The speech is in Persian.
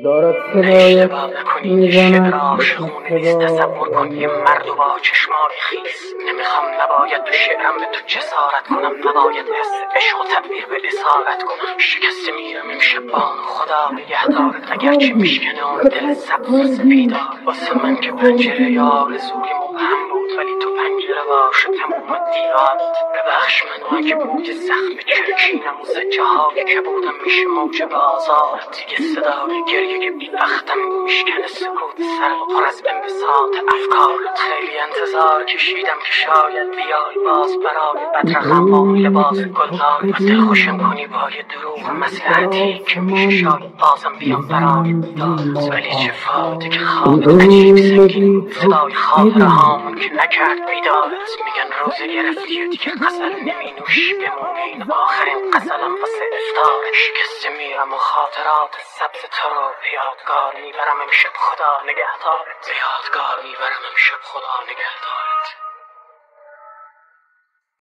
دارد صدایت می‌زند تصور کن یه مرد و با چشمای خیس. نمی‌خوام نباید تو شعرم به تو جسارت کنم. نباید حس عشق و تبدیل به اسارت کنم. شکسته میرم امشب بان خدا نگهدارت. اگرچه میشکنه اون دل سبز و سپیدار واسه من که پنجره یا آرزوی مبهم بود. ولی تو پنجره باشه تموم دیوارت. ببخش من اگه بود زخم چرکینم و زجه که بودم میشه موج بازار. دیگه صدای گریه که بیبختم میشکنه سکوت سر. و پر از انبساط افکارت خیلی انتظار کشیدم که شاید بیای باز برای بدرقم با لباس گلدار و دل خوشم کنی با یه دروغ مسلحتی که میشه شاید بازم بیام برای دیدار ولی چه فایده که خواب عجیب سنگین صدای خواب رهامون که نکرد بیدارت میگن روزه گرفتی و دیگه غزل بمونه این آخرین غزلم واسه افتار شکسته میرم و خاطرات سبز تو رو به یادگار می‌برم امشب خدا نگهدارت. به یادگار می‌برم امشب خدا نگهدارت.